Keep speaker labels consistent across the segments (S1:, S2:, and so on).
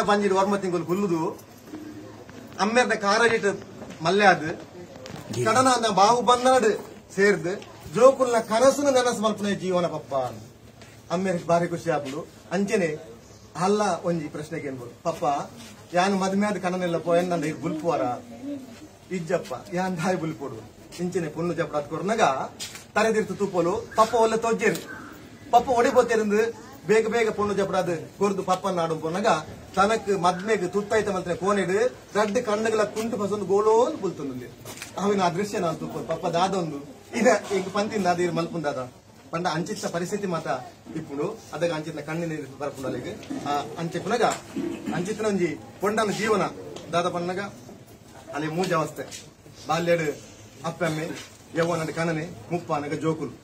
S1: കാര പഞ്ഞിട്ട് ഓർമ്മ ಹುಲ್ಲುದು കൊല്ലുതു അമ്മേരുടെ ಮಲ್ಲೆ ಅದು. ಕಡನ ಅಂದ ബാവു ബന്ധനട് ಸೇರ್ದು. ಜೋಕುಲ್ನ ಕನಸು ನನ್ನ ಸಮರ್ಪಣೆ ಜೀವನ ಪಪ್ಪ ಅಮ್ಮೆರ್ ಭಾರಿ ಖುಷಿ ಆಪುಡು ಅಂಚನೆ ಅಲ್ಲ ಒಂಜಿ ಪ್ರಶ್ನೆಗೆ ಏನ್ಬೋದು? ಪಪ್ಪ ಯಾನು ಮದುವೆಯಾದ ಕಣನೆಲ್ಲ ಪೋಯನ್ ನನ್ನ ಈಗ ಬುಲ್ಪುವಾರ ಇಜ್ಜಪ್ಪ ಯಾನ್ ದಾಯಿ ಬುಲ್ಪೋಡು ಇಂಚನೆ ಪುಣ್ಣು ಜಪಡಾತ್ ಕೊರ್ನಾಗ ತರೆದಿರ್ತು ತುಪ್ಪಲು. ಪಪ್ಪ ಒಳ್ಳೆ ತೊಜ್ಜೇರು. ಪಪ್ಪ ಒಡಿ ಬೇಗ ಬೇಗ ಪೊಣ್ಣು ಜಪಡಾದು ಕೊರ್ದು ಪಪ್ಪನ್ ಆಡುಕೊನಗ ತನಕ್ ಮದ್ಮೆಗ್ ತುತ್ತೈತ ಮಂತ್ರ ಕೋನೆಡು ರಡ್ಡ್ ಕಣ್ಣುಗಳ ಕುಂಟು ಫಸೊಂದು ಗೋಳೋಂದು ಬುಲ್ತೊಂದುಲ್ಲಿ ಅವಿನ ಆ ದೃಶ್ಯ ನಾನು ತುಪ್ಪ ಪಪ್ಪ ದಾದೊಂದು ಇದ ಈಗ ಪಂತಿಂದ ಅದೇ ಮಲ್ಪುಂದಾದ. ಪಂಡ ಅಂಚಿತ್ತ ಪರಿಸ್ಥಿತಿ ಮಾತ ಇಪ್ಪುಡು. ಅದಾಗ ಅಂಚಿನ ಕಣ್ಣಿನ ಬರ್ಪುಂಡಲ್ಲಿಗೆ ಆ ಅಂಚೆಪ್ಪುನಗ ಅಂಚಿತ್ತಿನ ಒಂಜಿ ಪೊಂಡನ ಜೀವನ. ದಾದ ಪಣ್ಣಗ, ಅಲ್ಲಿ ಮೂಜ ಅವಸ್ಥೆ. ಬಾಲ್ಯಡು ಅಪ್ಪಮ್ಮೆ ಯವ್ವನ ಕಣನೆ ಮುಪ್ಪ ಜೋಕುಲು.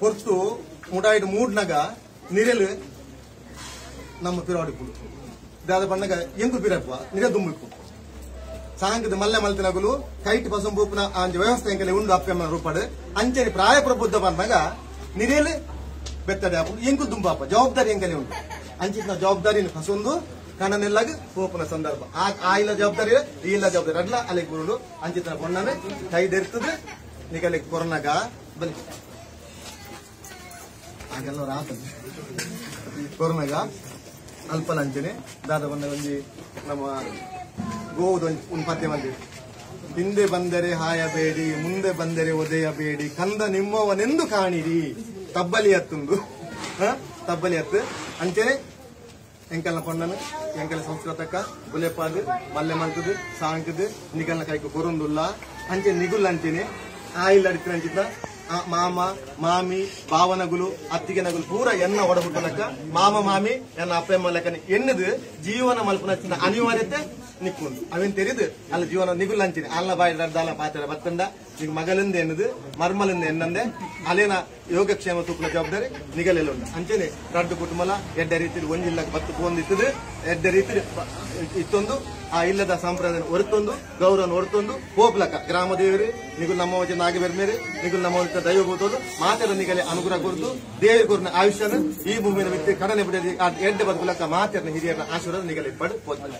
S1: ಹೊರ್ತು ಮುಡಾಯಿಡ್ ಮೂಡ್ನಗ ನಿರೆಲು ನಮ್ಮ ಪಿರಾಡಿಪುಳು ದಾದ ಬಣ್ಣಗ ಎಂಕು ಪಿರಪ್ಪ ನಿರೆ ದುಂಬಿಕ್ಕು ಸಾಂಗದ ಮಲ್ಲೆ ಮಲ್ತಿನಗುಲು ಕೈಟ್ ಪಸಂ ಬೂಪನ ಅಂಜ ವ್ಯವಸ್ಥೆ ಎಂಕಲೆ ಉಂಡು ಅಪ್ಪೆಮ್ಮ ರೂಪಡ್. ಅಂಚನೆ ಪ್ರಾಯ ಪ್ರಬುದ್ಧ ಬಂದಾಗ ನಿರೇಲು ಬೆತ್ತದೆ ಆಪುಡು ಎಂಕು ದುಂಬಾಪ? ಜವಾಬ್ದಾರಿ ಎಂಕಲೆ ಉಂಟು? ಅಂಚಿನ ಜವಾಬ್ದಾರಿ ಫಸೊಂದು ಕಣನೆಲ್ಲಾಗ ಹೋಪನ ಸಂದರ್ಭ. ಆ ಆ ಇಲ್ಲ ಜವಾಬ್ದಾರಿ ಈ ಇಲ್ಲ ಜವಾಬ್ದಾರಿ ಅಡ್ಲ ಅಲೆ ಗುರುಳು ಅಂಚಿನ ಬಣ್ಣನೆ ಕೈದೆರ್ತದೆ. ನಿಗಲಿ ಕೊರೋನಾಗ ಬಲಿ ಹಾಗೆಲ್ಲ ರಾತದೆ ಕೊರೋನಾಗ ಅಲ್ಪ ಲಂಚನೆ ದಾದ ಬಂದ ಒಂಜಿ ನಮ್ಮ ಗೋವುದು ಒಂದು ಪತ್ತೆ ಮಂದಿ ಹಿಂದೆ ಬಂದರೆ ಹಾಯಬೇಡಿ, ಮುಂದೆ ಬಂದರೆ ಒದೆಯಬೇಡಿ, ಕಂದ ನಿಮ್ಮವನೆಂದು ಕಾಣಿರಿ. ತಬ್ಬಲಿ ಹತ್ತುಂದು? ತಬ್ಬಲಿ ಹತ್ತು ಅಂಚೆನೆ ಎಂಕಲ್ನ ಪೊಣ್ಣನು ಎಂಕಲ ಸಂಸ್ಕೃತಕ್ಕ, ಬುಲೆಪಾದು ಮಲ್ಲೆ ಮಲ್ತದು ಸಾಂಕದು, ನಿಗಲ್ನ ಕೈಕು ಕೊರೊಂದುಲ್ಲ. ಅಂಚೆ ನಿಗುಲ್ ಅಂಚೆನೆ ಆಯಿಲ್ ಅಡಿತಿನ ಅಂಚಿತ ಮಾಮ, ಮಾಮಿ, ಭಾವನಗುಲು ಅತ್ತಿಗೆನಗುಲು ಪೂರ ಎನ್ನ ಒಡಬುಟ್ಟನಕ್ಕ ಮಾಮ, ಮಾಮಿ, ಎನ್ನ ಅಪ್ಪ ಲೆಕ್ಕ ಎನ್ನದು ಜೀವನ ಮಲ್ಪನ ಅನಿವಾರ್ಯತೆ ನಿಕ್ಕೊಂಡು ಅವೇನ್ ತೆರಿದು? ಅಲ್ಲ ಜೀವನ ನಿಗುಲ್ ಅಂತೀನಿ ಅಲ್ಲ ಬಾಯಿ ರಡ್ದಾಲ ಪಾತ್ರ ಬತ್ತಂಡ. ಈಗ ಮಗಲಿಂದ ಎನ್ನದು, ಮರ್ಮಲಿಂದ ಎನ್ನಂದೆ. ಅಲ್ಲಿನ ಯೋಗಕ್ಷೇಮ ತೂಪನ ಜವಾಬ್ದಾರಿ ನಿಗಲೆಲ್ಲ ಉಂಟು. ಅಂಚೆನೆ ರಡ್ಡು ಕುಟುಂಬಲ ಎಡ್ಡ ರೀತಿ ಒಂದಿಲ್ಲ ಬತ್ತು ಪೋಂದಿತ್ತದು ಎಡ್ಡ ಇತ್ತೊಂದು, ಆ ಇಲ್ಲದ ಸಂಪ್ರದಾಯ ಹೊರತೊಂದು ಗೌರವ ಹೊರತೊಂದು ಹೋಗ್ಲಕ್ಕ ಗ್ರಾಮ ದೇವರು, ನಿಗುಲ್ ನಮ್ಮ ವಚನ ಆಗಿ ಬರ್ಮೇರಿ ನಿಗುಲ್ ನಮ್ಮ ವಚನ ದೈವ ಕೂತೋದು ಮಾತೆರ ನಿಗಲೆ ಅನುಗ್ರಹ ಕೊಡ್ದು ದೇವಿ ಗುರುನ ಆಯುಷ್ಯನ ಈ ಭೂಮಿಯ ವ್ಯಕ್ತಿ ಕಡನೆ ಬಿಡದೆ ಎಡ್ಡೆ ಬದುಕಲಕ್ಕ ಮಾತೆರ್ನ ಹಿರಿಯರ ಆಶೀರ್ವಾದ ನಿಗಲಿ ಪಡ್ ಹೋದ್ಮೇಲೆ